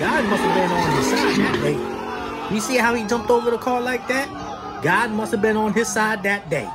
God must have been on his side that day. You see how he jumped over the car like that? God must have been on his side that day.